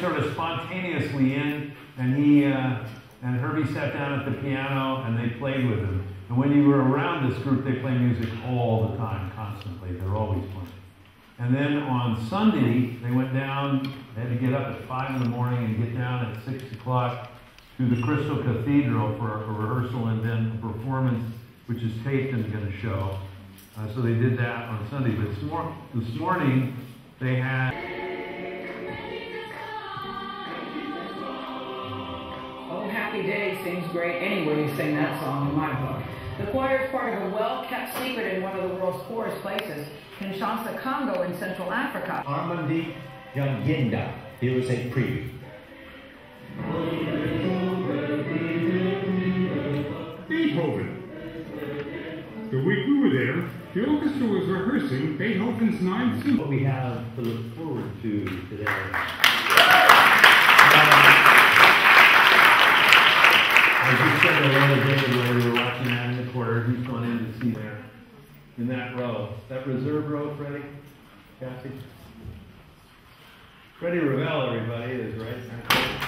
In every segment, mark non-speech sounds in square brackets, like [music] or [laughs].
sort of spontaneously in, and he uh, and Herbie sat down at the piano, and they played with him. And when you were around this group, they play music all the time, constantly. They're always playing. And then on Sunday, they went down. They had to get up at five in the morning and get down at six o'clock to the Crystal Cathedral for a rehearsal and then a performance, which is taped and going to show. Uh, so they did that on Sunday. But this, mor- this morning, they had. Great anywhere you sing that song in my book. The choir is part of a well-kept secret in one of the world's poorest places, Kinshasa, Congo in Central Africa. Armand Diangienda. Here is a preview. Beethoven. The week we were there, the orchestra was rehearsing Beethoven's Ninth Symphony. What we have to look forward to today. I just said hello to David while we were watching that in the quarter. He's gone in to see there in that row. That reserve row, Freddie? Kathy? Freddie Ravel, everybody, is right.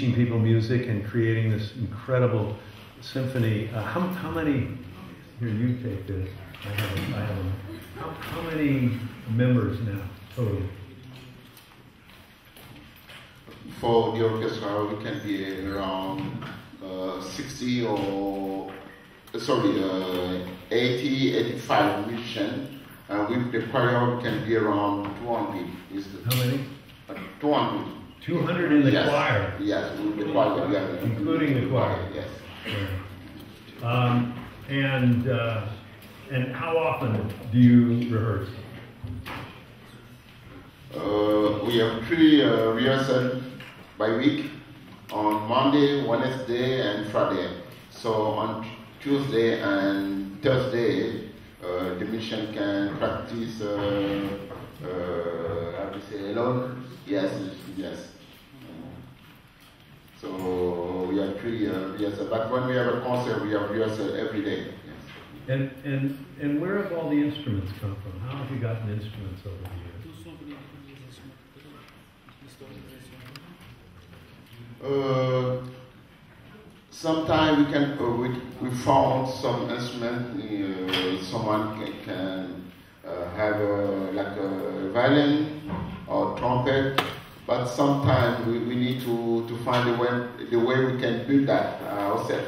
Teaching people music and creating this incredible symphony. Uh, how, how many, here you take this, I have, a- I have a, how, how many members now total? For the orchestra, we can be around uh, 60 or, uh, sorry, uh, 80, 85 musicians. And with the choir, we can be around 200. Is the, How many? uh, 200. 200 in the yes. choir. Yes, the choir, yeah. Including the choir. Yes. Um, and, uh, and how often do you rehearse? Uh, we have three uh, rehearsals by week on Monday, Wednesday, and Friday. So on Tuesday and Thursday, uh, the mission can practice. Uh, uh, how to say alone? Yes, yes. So we have three uh, rehearsals. But when we have a concert, we have rehearsal every day. Yes. And, and, and where have all the instruments come from? How have you gotten instruments over the years? Uh, sometimes we can uh, we, we found some instrument uh, someone can, can uh, have a, like a violin or trumpet but sometimes we, we need to, to find the way, the way we can build that ourselves.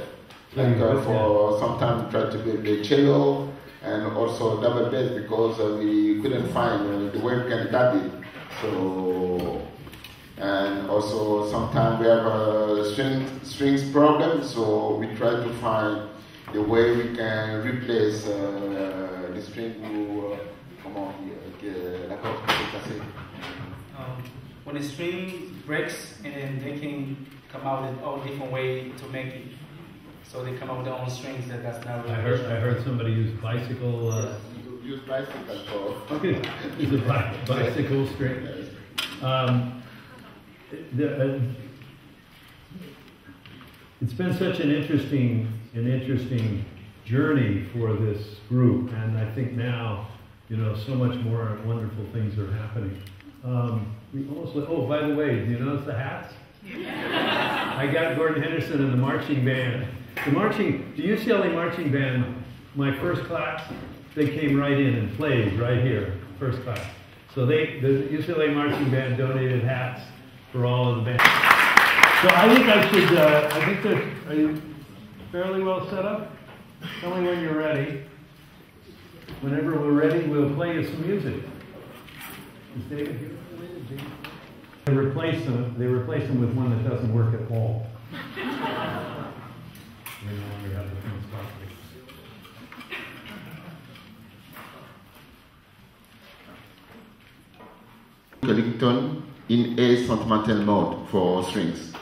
So like you uh, put for sometimes we try to build the cello and also double bass because uh, we couldn't find uh, the way we can dub it. So and also sometimes we have a string, strings problem, so we try to find the way we can replace uh, the string. Ou, euh, comment on dit, que la corde cassée. When the string breaks and then they can come out in all different way to make it. So they come up with their own strings that that's not really. I heard, I heard somebody use bicycle, uh, Use bicycle for. [laughs] use a bi- bicycle string. Um, the, uh, it's been such an interesting, an interesting journey for this group, and I think now, you know, so much more wonderful things are happening. Um, we almost, oh, by the way, do you notice the hats? I got Gordon Henderson in the marching band. The marching, the UCLA marching band, my first class, they came right in and played right here, first class. So they, the UCLA marching band donated hats for all of the bands. So I think I should, uh, I think that, are you fairly well set up? Tell me when you're ready. Whenever we're ready, we'll play you some music. Is David here? They replace them, they replace them with one that doesn't work at all. [laughs] They no longer have the things properly. Ellington in A sentimental mood for strings.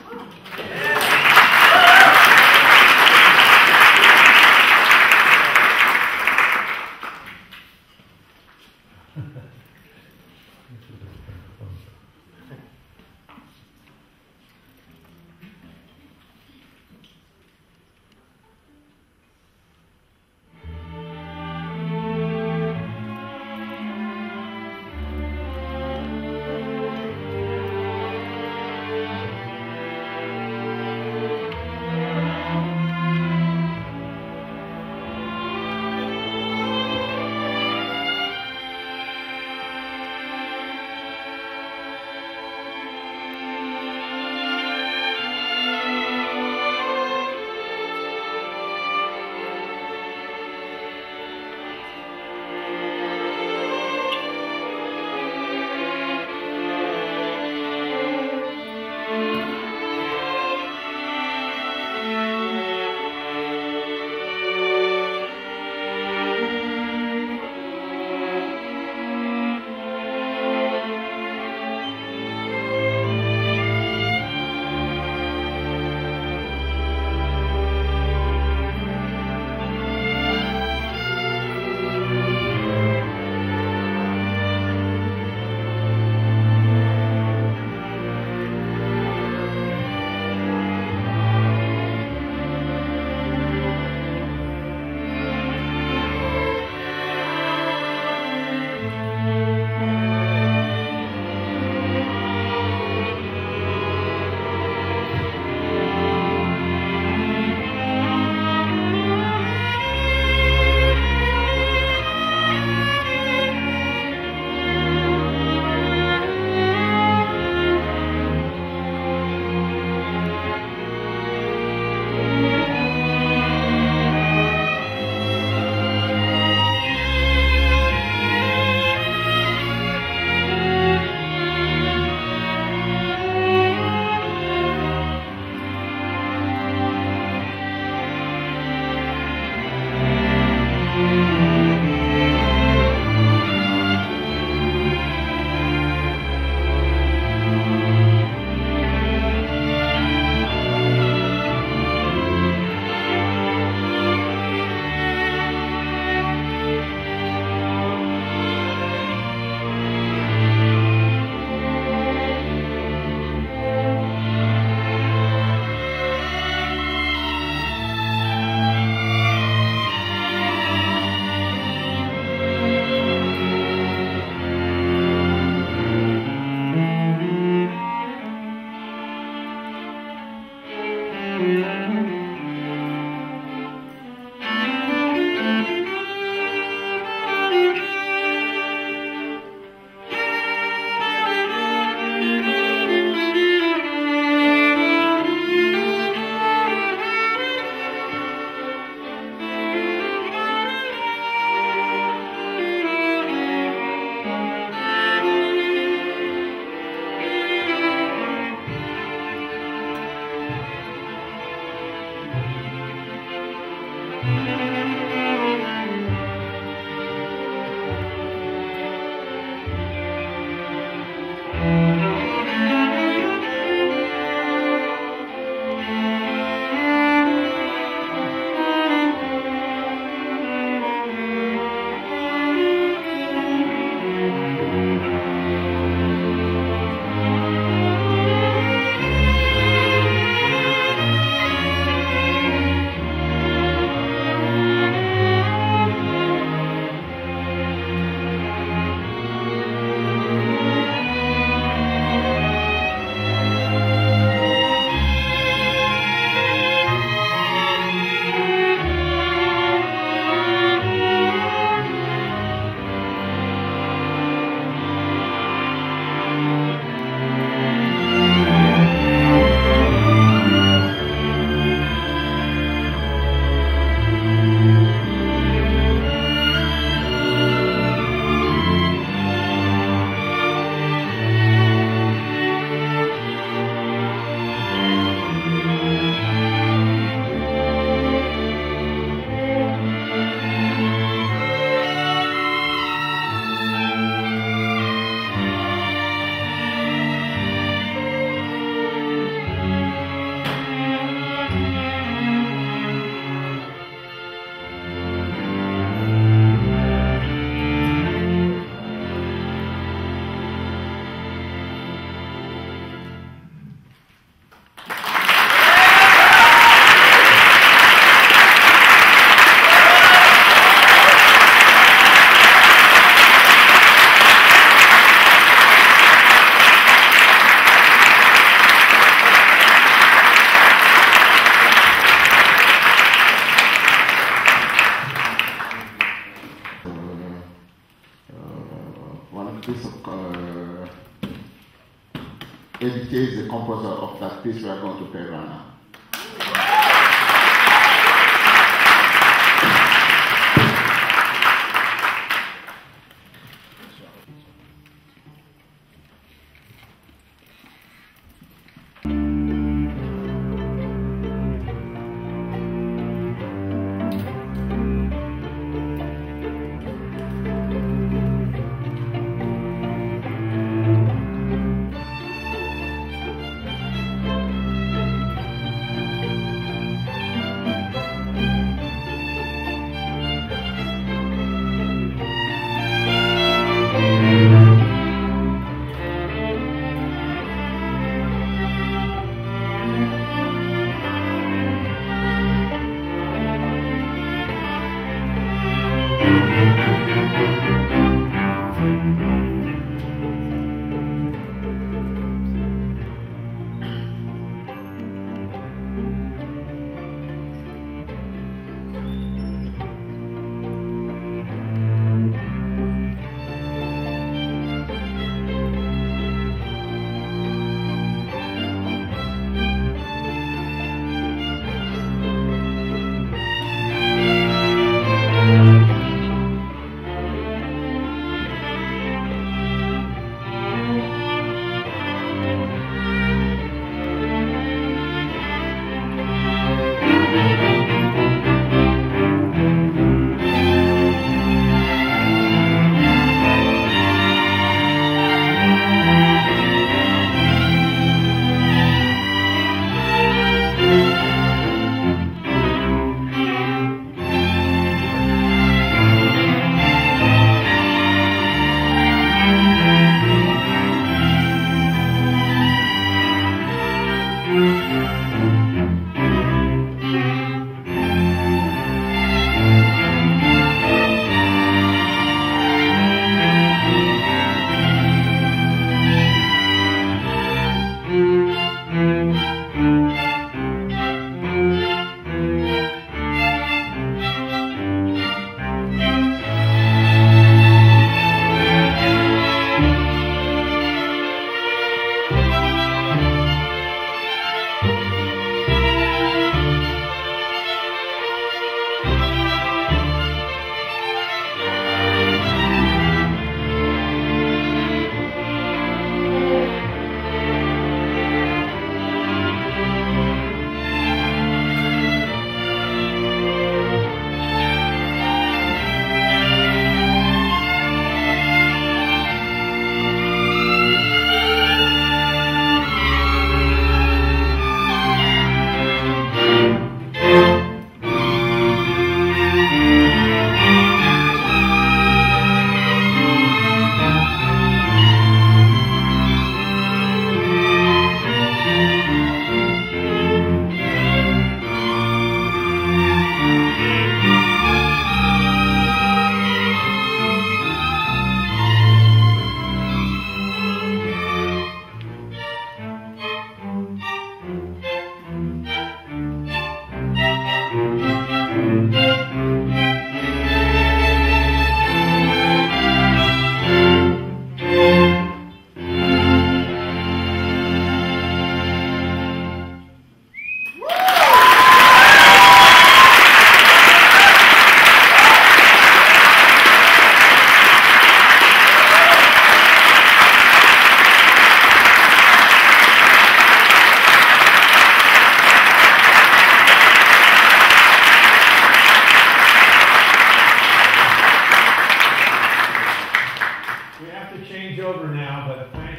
Is the composer of that piece we are going to play right now.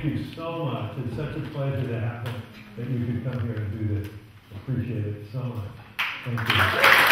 Thank you so much. It's such a pleasure to have that you could come here and do this. Appreciate it so much. Thank you.